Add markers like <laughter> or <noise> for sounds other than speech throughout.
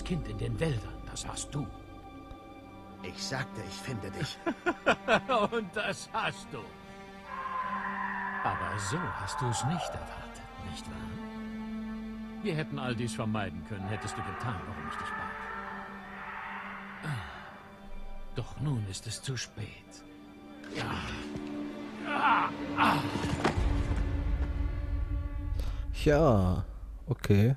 das Kind in den Wäldern, das warst du. Ich sagte, ich finde dich. <laughs> Und das hast du. Aber so hast du es nicht erwartet, nicht wahr? Wir hätten all dies vermeiden können, hättest du getan, warum ich dich bat. Ah. Doch nun ist es zu spät. Ja, okay.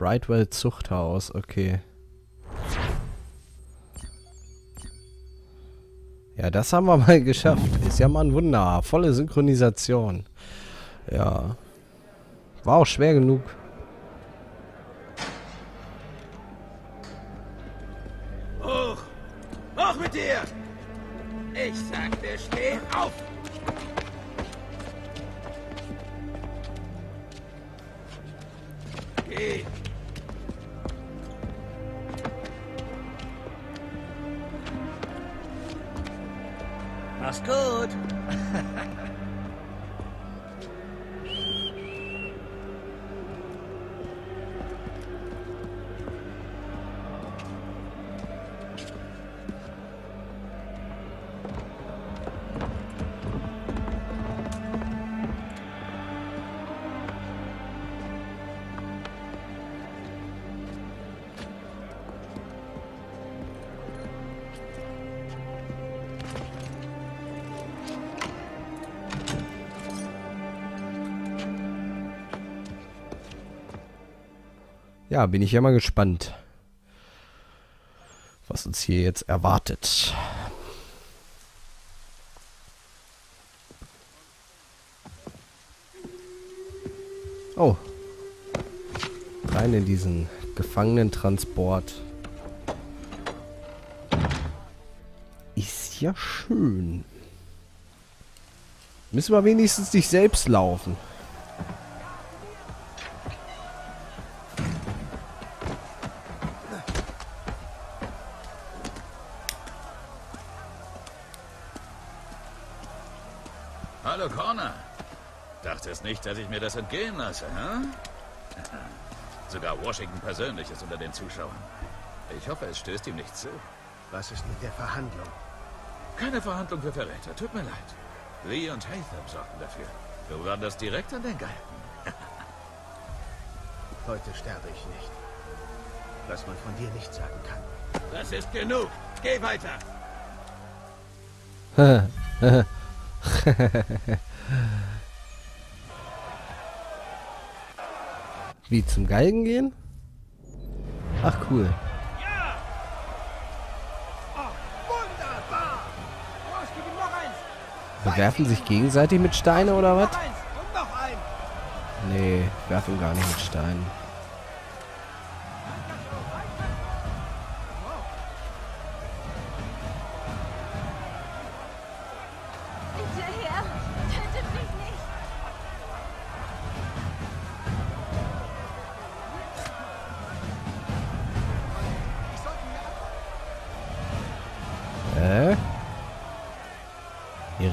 Brightwell Zuchthaus, okay. Ja, das haben wir <laughs> mal geschafft. Ist ja mal ein Wunder. Volle Synchronisation. Ja. War auch schwer genug. Hoch! Hoch mit dir! Ich sagte, steh auf! Ja, bin ich ja mal gespannt, was uns hier jetzt erwartet. Oh. Rein in diesen Gefangenentransport. Ist ja schön. Müssen wir wenigstens nicht selbst laufen. Hallo, Connor. Dachtest nicht, dass ich mir das entgehen lasse, hä? Sogar Washington persönlich ist unter den Zuschauern. Ich hoffe, es stößt ihm nicht zu. Was ist mit der Verhandlung? Keine Verhandlung für Verräter, tut mir leid. Lee und Hatham sorgten dafür. Du wanderst direkt an den Galgen. <laughs> Heute sterbe ich nicht. Was man von dir nicht sagen kann. Das ist genug. Geh weiter. <laughs> <laughs> Wie zum Galgen gehen? Ach cool. Bewerfen sich gegenseitig mit Steine oder was? Nee, werfen gar nicht mit Steinen.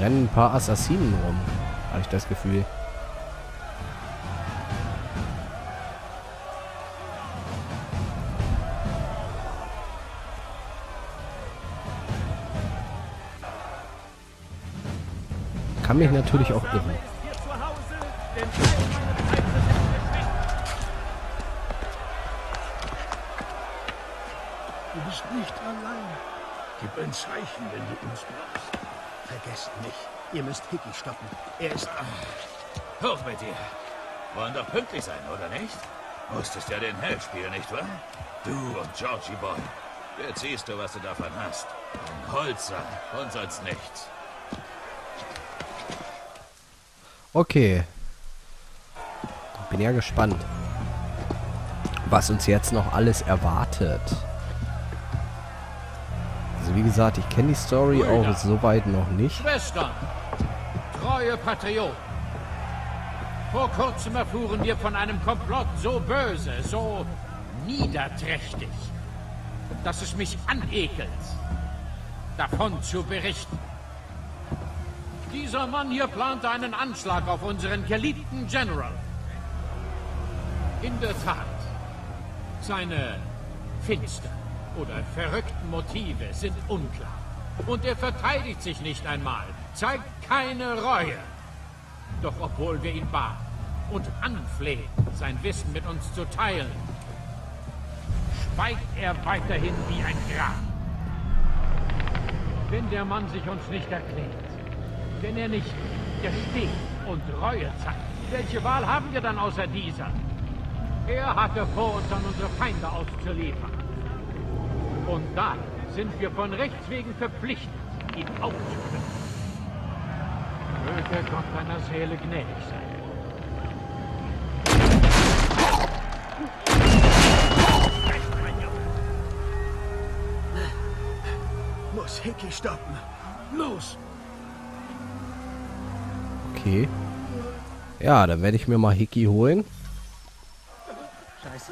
Rennen ein paar Assassinen rum. Habe ich das Gefühl. Kann mich natürlich auch irren. Du bist nicht allein. Gib ein Zeichen, wenn du uns brauchst. Vergesst nicht. Ihr müsst Hickey stoppen. Er ist... Hoch mit dir. Wollen doch pünktlich sein, oder nicht? Musstest ja den Held spielen, nicht wahr? Du und Georgie Boy. Jetzt siehst du, was du davon hast. Ein Holzer und sonst nichts. Okay. Bin ja gespannt, was uns jetzt noch alles erwartet. Wie gesagt, ich kenne die Story auch soweit noch nicht. Schwestern, treue Patrioten. Vor kurzem erfuhren wir von einem Komplott so böse, so niederträchtig, dass es mich anekelt, davon zu berichten. Dieser Mann hier plante einen Anschlag auf unseren geliebten General. In der Tat, Seine finsteren oder verrückten Motive sind unklar. Und er verteidigt sich nicht einmal, zeigt keine Reue. Doch obwohl wir ihn baten und anflehen, sein Wissen mit uns zu teilen, schweigt er weiterhin wie ein Grab. Wenn der Mann sich uns nicht erklärt, wenn er nicht gesteht und Reue zeigt, welche Wahl haben wir dann außer dieser? Er hatte vor, uns an unsere Feinde auszuliefern. Und daher sind wir von Rechts wegen verpflichtet, ihn aufzunehmen. Möge Gott deiner Seele gnädig sein. Muss Hickey stoppen. Los! Okay. Ja, dann werde ich mir mal Hickey holen. Scheiße.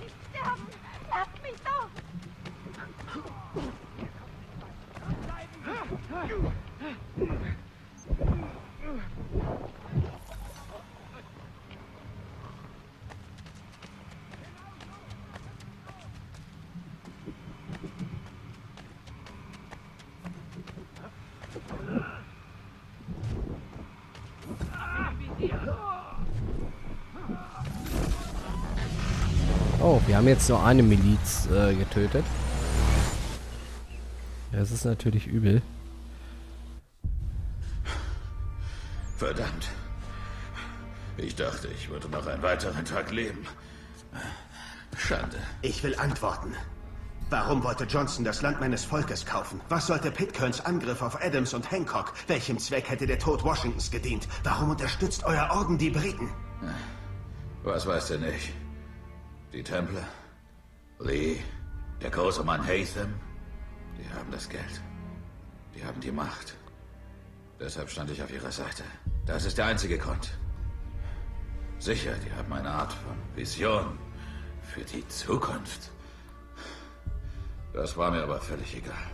Nicht sterben! Lasst mich doch! Oh, wir haben jetzt nur eine Miliz äh, getötet. Das ist natürlich übel. Verdammt. Ich dachte, ich würde noch einen weiteren Tag leben. Schande. Ich will antworten. Warum wollte Johnson das Land meines Volkes kaufen? Was sollte Pitcairns Angriff auf Adams und Hancock? Welchem Zweck hätte der Tod Washingtons gedient? Warum unterstützt euer Orden die Briten? Was weißt du nicht? Die Templer? Lee? Der große Mann Hatham? Die haben das Geld. Die haben die Macht. Deshalb stand ich auf ihrer Seite. Das ist der einzige Grund. Sicher, die haben eine Art von Vision für die Zukunft. Das war mir aber völlig egal.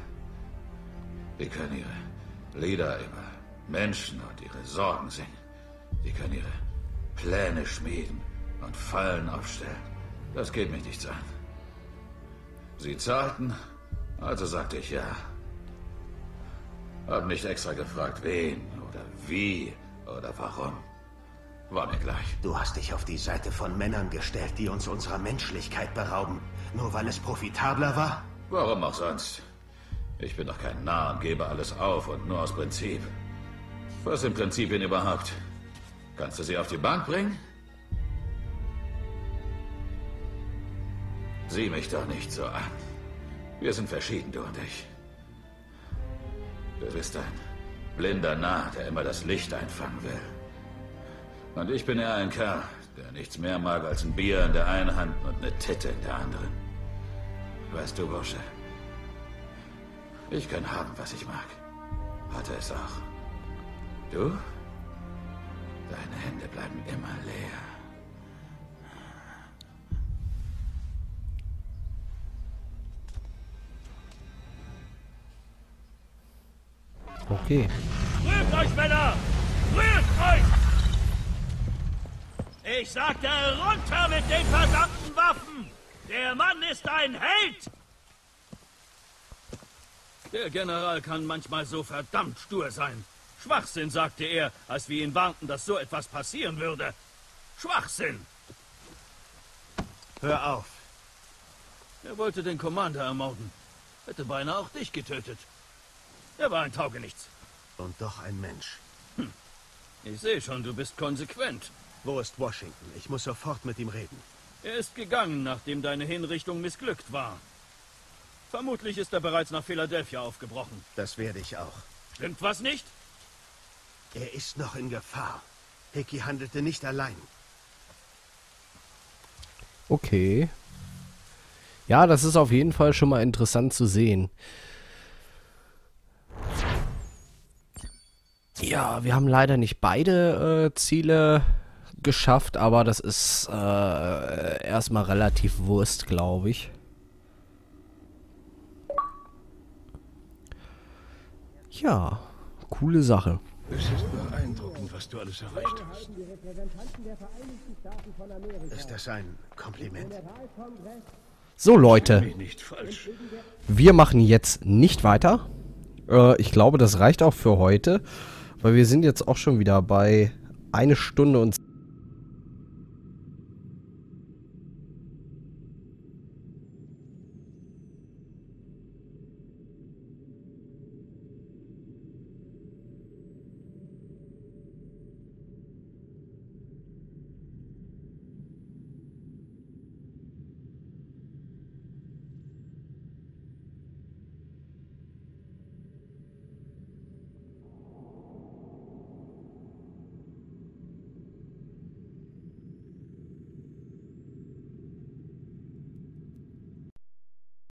Die können ihre Lieder über Menschen und ihre Sorgen singen. Die können ihre Pläne schmieden und Fallen aufstellen. Das geht mich nichts an. Sie zahlten, also sagte ich ja. Hab nicht extra gefragt, wen oder wie oder warum. War mir gleich. Du hast dich auf die Seite von Männern gestellt, die uns unserer Menschlichkeit berauben. Nur weil es profitabler war? Warum auch sonst? Ich bin doch kein Narr und gebe alles auf und nur aus Prinzip. Was sind Prinzipien überhaupt? Kannst du sie auf die Bank bringen? Sieh mich doch nicht so an. Wir sind verschieden, du und ich. Du bist ein blinder Narr, der immer das Licht einfangen will. Und ich bin eher ein Kerl, der nichts mehr mag als ein Bier in der einen Hand und eine Titte in der anderen. Weißt du, Bursche, ich kann haben, was ich mag. Hatte es auch. Du? Deine Hände bleiben immer leer. Okay. Rührt euch, Männer! Rührt euch! Ich sagte, runter mit den verdammten Waffen! Der Mann ist ein Held! Der General kann manchmal so verdammt stur sein. Schwachsinn, sagte er, als wir ihn warnten, dass so etwas passieren würde. Schwachsinn! Hör auf. Er wollte den Commander ermorden. Hätte beinahe auch dich getötet. Er war ein Taugenichts. Und doch ein Mensch. Ich sehe schon, du bist konsequent. Wo ist Washington? Ich muss sofort mit ihm reden. Er ist gegangen, nachdem deine Hinrichtung missglückt war. Vermutlich ist er bereits nach Philadelphia aufgebrochen. Das werde ich auch. Stimmt was nicht? Er ist noch in Gefahr. Hickey handelte nicht allein. Okay. Ja, das ist auf jeden Fall schon mal interessant zu sehen. Ja, wir haben leider nicht beide äh, Ziele geschafft, aber das ist äh, erstmal relativ Wurst, glaube ich. Ja, coole Sache. Es ist beeindruckend, was du alles erreicht hast. Ist das ein Kompliment? So, Leute. Wir machen jetzt nicht weiter. Äh, ich glaube, das reicht auch für heute. Weil wir sind jetzt auch schon wieder bei eine Stunde und